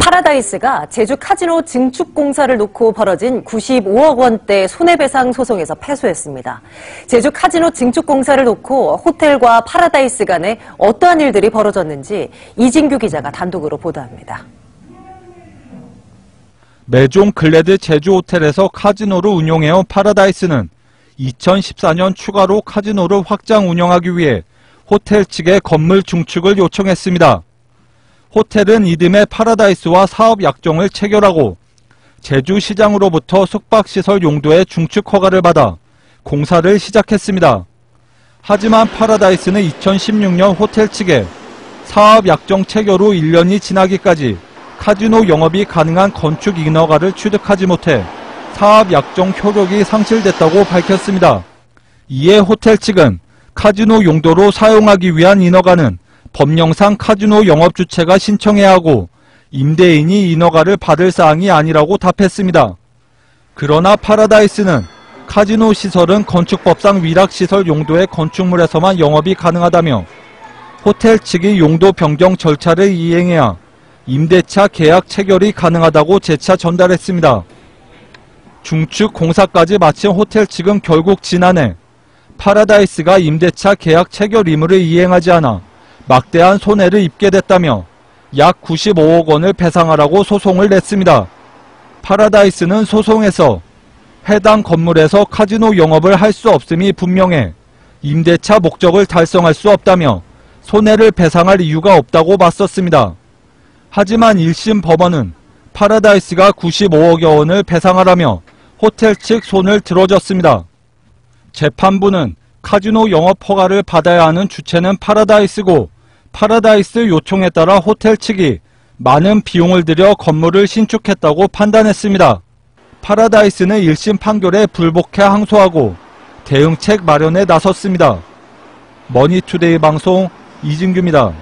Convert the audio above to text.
파라다이스가 제주 카지노 증축 공사를 놓고 벌어진 95억 원대 손해배상 소송에서 패소했습니다. 제주 카지노 증축 공사를 놓고 호텔과 파라다이스 간에 어떠한 일들이 벌어졌는지 이진규 기자가 단독으로 보도합니다. 메종 글래드 제주 호텔에서 카지노를 운용해온 파라다이스는 2014년 추가로 카지노를 확장 운영하기 위해 호텔 측에 건물 증축을 요청했습니다. 호텔은 이듬해 파라다이스와 사업 약정을 체결하고 제주시장으로부터 숙박시설 용도의 중축 허가를 받아 공사를 시작했습니다. 하지만 파라다이스는 2016년 호텔 측에 사업 약정 체결 후 1년이 지나기까지 카지노 영업이 가능한 건축 인허가를 취득하지 못해 사업 약정 효력이 상실됐다고 밝혔습니다. 이에 호텔 측은 카지노 용도로 사용하기 위한 인허가는 법령상 카지노 영업 주체가 신청해야 하고 임대인이 인허가를 받을 사항이 아니라고 답했습니다. 그러나 파라다이스는 카지노 시설은 건축법상 위락시설 용도의 건축물에서만 영업이 가능하다며 호텔 측이 용도 변경 절차를 이행해야 임대차 계약 체결이 가능하다고 재차 전달했습니다. 증축 공사까지 마친 호텔 측은 결국 지난해 파라다이스가 임대차 계약 체결 의무를 이행하지 않아 막대한 손해를 입게 됐다며 약 95억 원을 배상하라고 소송을 냈습니다. 파라다이스는 소송에서 해당 건물에서 카지노 영업을 할 수 없음이 분명해 임대차 목적을 달성할 수 없다며 손해를 배상할 이유가 없다고 맞섰습니다. 하지만 1심 법원은 파라다이스가 95억여 원을 배상하라며 호텔 측 손을 들어줬습니다. 재판부는 카지노 영업 허가를 받아야 하는 주체는 파라다이스고 파라다이스 요청에 따라 호텔 측이 많은 비용을 들여 건물을 신축했다고 판단했습니다. 파라다이스는 1심 판결에 불복해 항소하고 대응책 마련에 나섰습니다. 머니투데이 방송 이진규입니다.